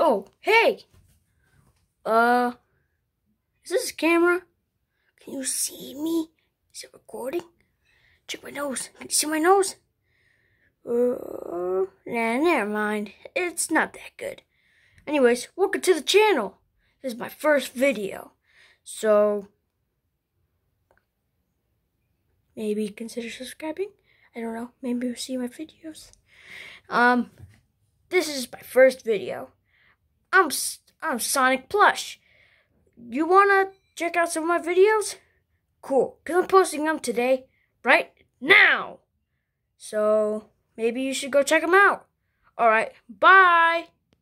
Oh, hey! Uh, is this a camera? Can you see me? Is it recording? Check my nose. Can you see my nose? Uh, nah, never mind. It's not that good. Anyways, welcome to the channel. This is my first video. So, maybe consider subscribing. I don't know. Maybe you'll see my videos. Um, this is my first video. I'm I'm Sonic Plush. You wanna check out some of my videos? Cool, cause I'm posting them today, right now. So maybe you should go check them out. All right, bye.